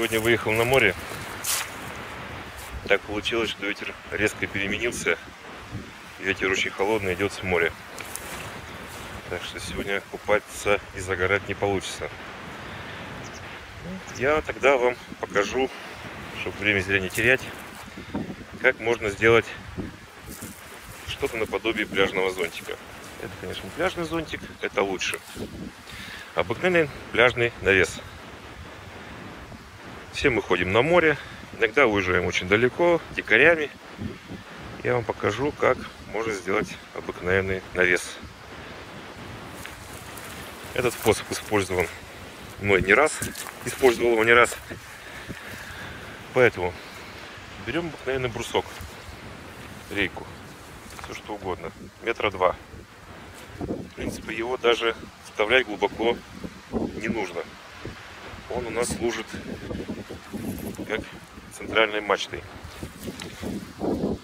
Сегодня выехал на море. Так получилось, что ветер резко переменился. Ветер очень холодный, идет с моря. Так что сегодня купаться и загорать не получится. Я тогда вам покажу, чтобы время зря не терять, как можно сделать что-то наподобие пляжного зонтика. Это, конечно, пляжный зонтик, это лучше. Обыкновенный пляжный навес. Все мы ходим на море, иногда уезжаем очень далеко, дикарями. Я вам покажу, как можно сделать обыкновенный навес. Этот способ использован мной не раз, использовал его не раз. Поэтому берем обыкновенный брусок, рейку, все что угодно, метра два. В принципе, его даже вставлять глубоко не нужно. Он у нас служит как центральной мачтой.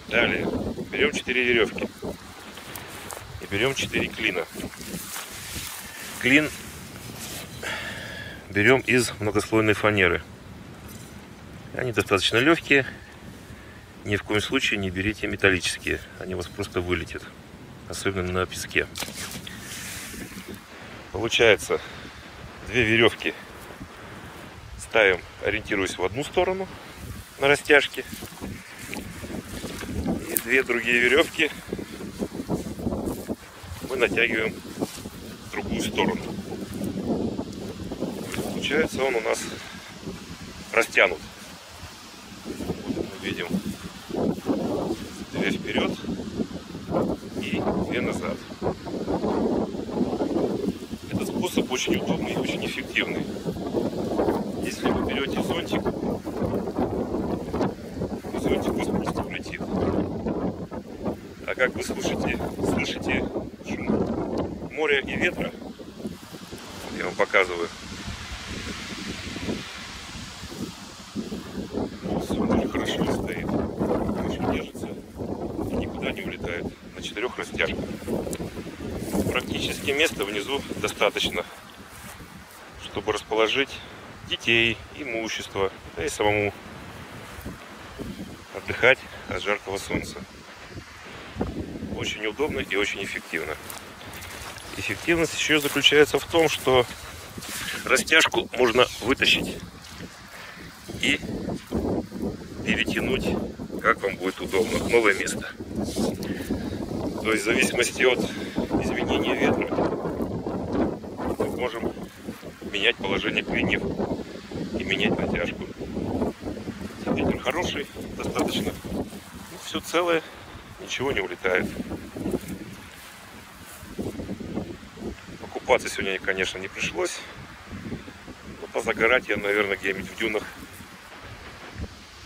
Далее берем 4 веревки и берем 4 клина. Клин берем из многослойной фанеры. Они достаточно легкие. Ни в коем случае не берите металлические. Они у вас просто вылетят. Особенно на песке. Получается, две веревки ставим, ориентируясь в одну сторону на растяжке. И две другие веревки мы натягиваем в другую сторону. Получается он у нас растянут. Мы видим две вперед и две назад. Этот способ очень удобный и очень эффективный. Если вы берете зонтик, зонтик у вас просто улетит. А как вы слышите, слышите шум моря и ветра, я вам показываю. На четырех растяжках. Практически места внизу достаточно, чтобы расположить детей, имущество, да и самому отдыхать от жаркого солнца. Очень удобно и очень эффективно. Эффективность еще заключается в том, что растяжку можно вытащить и перетянуть, как вам будет удобно, в новое место. То есть в зависимости от изменения ветра мы можем менять положение клиньев и менять натяжку. Ветер хороший, достаточно. Ну, все целое, ничего не улетает. Покупаться сегодня, конечно, не пришлось. Но позагорать я, наверное, где-нибудь в дюнах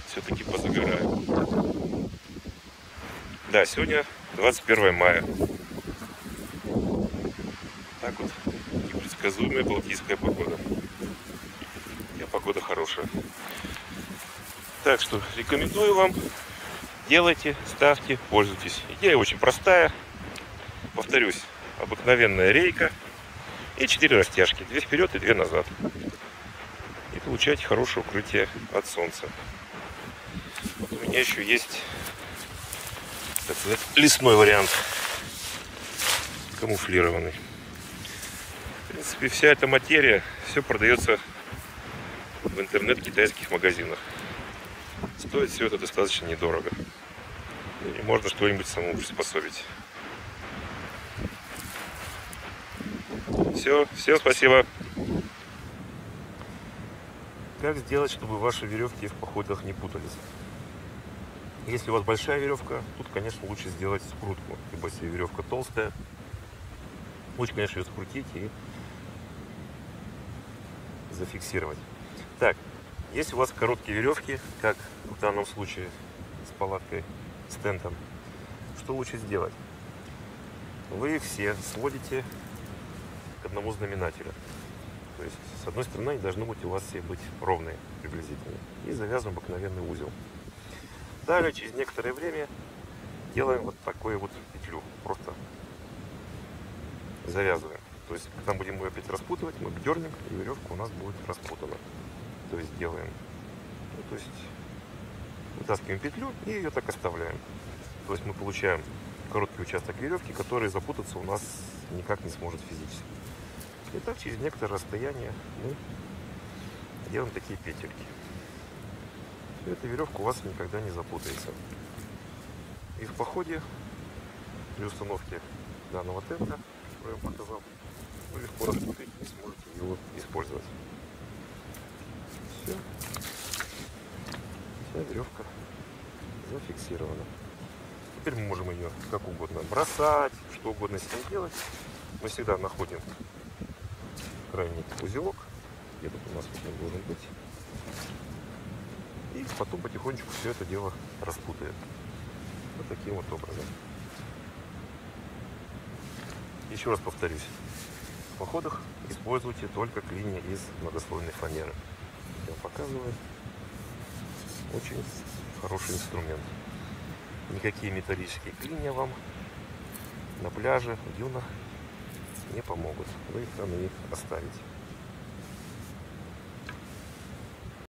все-таки позагораю. Да, сегодня 21 мая. Так вот непредсказуемая балтийская погода. И погода хорошая. Так что рекомендую вам. Делайте, ставьте, пользуйтесь. Идея очень простая. Повторюсь, обыкновенная рейка и 4 растяжки. Две вперед и две назад. И получаете хорошее укрытие от солнца. Вот у меня еще есть так сказать, лесной вариант. Камуфлированный. В принципе, вся эта материя, все продается в интернет-китайских магазинах. Стоит все это достаточно недорого. И можно что-нибудь самому приспособить. Все, всем спасибо. Как сделать, чтобы ваши веревки в походах не путались? Если у вас большая веревка, тут, конечно, лучше сделать скрутку. Либо если веревка толстая, лучше, конечно, ее скрутить и зафиксировать. Так, если у вас короткие веревки, как в данном случае с палаткой, с тентом, что лучше сделать? Вы их все сводите к одному знаменателю. То есть, с одной стороны, они должны быть у вас все быть ровные приблизительно. И завязываем обыкновенный узел. Далее, через некоторое время, делаем вот такую вот петлю. Просто завязываем. То есть, когда будем ее опять распутывать, мы дернем, и веревка у нас будет распутана. То есть, делаем Ну, то есть вытаскиваем петлю и ее так оставляем. То есть мы получаем короткий участок веревки, который запутаться у нас никак не сможет физически. И так через некоторое расстояние мы делаем такие петельки. И эта веревка у вас никогда не запутается. И в походе при установке данного тента, который я показал, вы легко распутаете и сможете его использовать. Все. Вся веревка зафиксирована. Теперь мы можем ее как угодно бросать, что угодно с ней делать. Мы всегда находим крайний узелок, где тут у нас он должен быть. И потом потихонечку все это дело распутаем. Вот таким вот образом. Еще раз повторюсь. Походах используйте только клини из многослойной фанеры. Я показываю. Очень хороший инструмент. Никакие металлические клинья вам на пляже, в дюнах не помогут. Вы их там их оставите.